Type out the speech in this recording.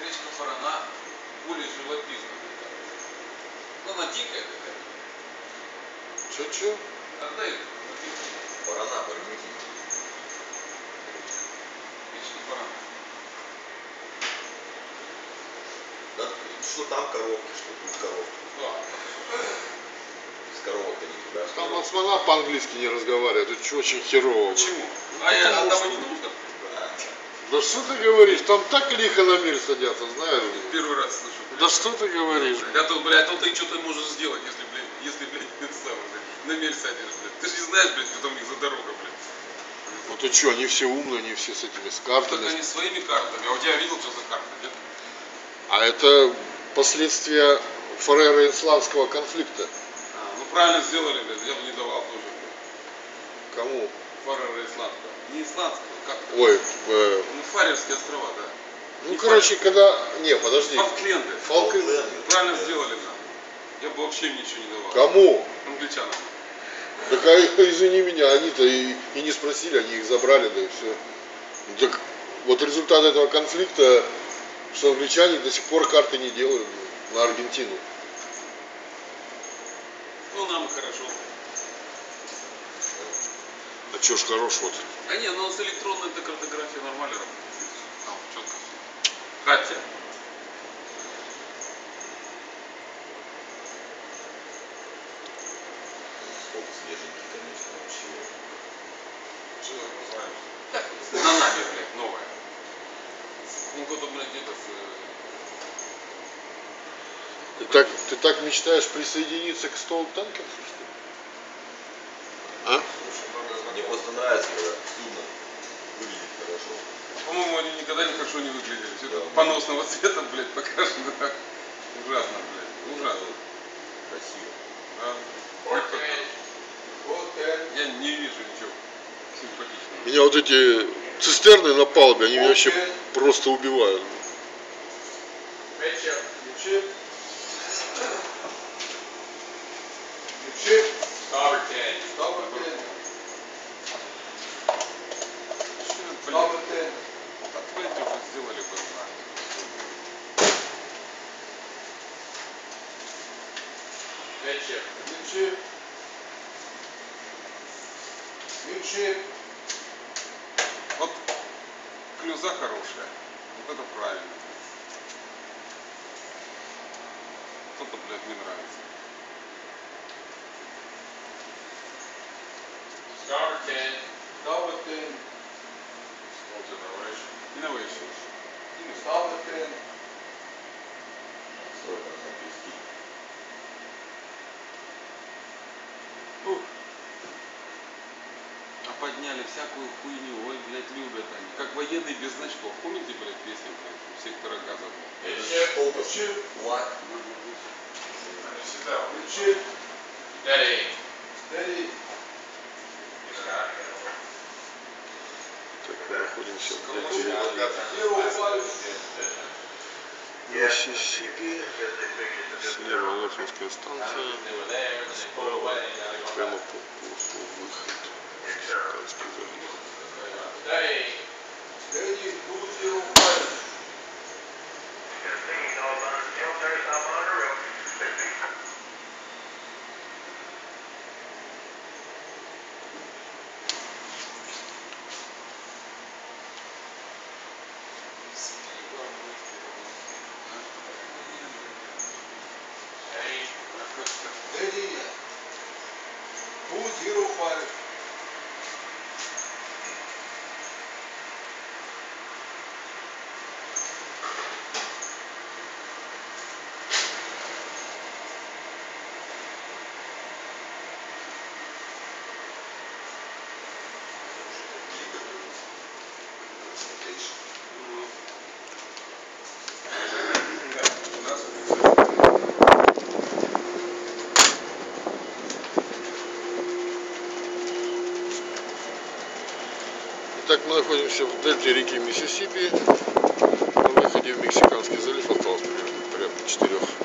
Речка Парана более живописна. Ну, она дикая какая-то. Чё-чё? Тогда и Парана, Бармики. Речка Парана. Да, что там коровки, что тут коровки. Да. Коровок-то не туда. Там османа по-английски не разговаривает, это чё, очень херово. Почему? А я а там что- и не нужно. Да. Да что ты говоришь, там так лихо на мир садятся, знаешь? Первый раз слышу. Да что ты говоришь? Я тут, блядь, тут ты что-то можешь сделать, если, блядь, если, блядь, это самое, блядь, на мель садишь, блядь. Ты же не знаешь, блядь, что там у них за дорога, блядь. Ну ты что, они все умные, они все с этими с Так картами. они своими картами. А у тебя видел, что за карта, нет? А это последствия фареро-исландского конфликта. Ну правильно сделали, блядь, я бы не давал тоже, блядь. Кому? Фарера исландского. Не исландского, как? Ой, э, Ну, Фарерские острова, да. ну Не короче, когда... Не, подожди. Фолкленды. Фолкленды. Правильно сделали нам. Я бы вообще им ничего не давал. Кому? Англичанам. Так а, извини меня, они-то и, и не спросили, они их забрали, да и все. Так вот результат этого конфликта, что англичане до сих пор карты не делают ну, на Аргентину. Ну, нам хорошо. А чё ж хорошего-то? А не, ну с электронной этой картографией нормально работает. Там четко все. Хотя. Сколько свеженький, конечно, вообще. Что я не знаю. Так, на нами, блядь, новая. Ну, года, блядь, где-то с... э, Ты так, ты так мечтаешь присоединиться к стол танкерсу, что ли? А? Мне просто нравится, когда судно выглядит хорошо. По-моему, они никогда не хорошо не выглядели. Все Да. поносного цвета, блядь, покрашено так. Ужасно, блядь. Ужасно. Красиво. Да. Я не вижу ничего симпатичного. Меня вот эти цистерны на палубе, они меня вообще просто убивают. Блин, edecek. Gücü Gücü Вот клюза хорошая. Вот это правильно. Кто-то, блядь, не нравится. Starter 10. Starter 10. Innovation. Innovation. Starter 10. Подняли всякую хуйню, ой, блядь, любят они. Как военные без значков. Помните, блядь, песню, блядь, у сектора газа? Это фокус. Флаг. Так, мы находимся в. Миссисипи, слева Лофинская станция, справа прямо по курсу выход Американский залив. У Итак, мы находимся в дельте реки Миссисипи. На выходе в Мексиканский залив осталось примерно порядка 4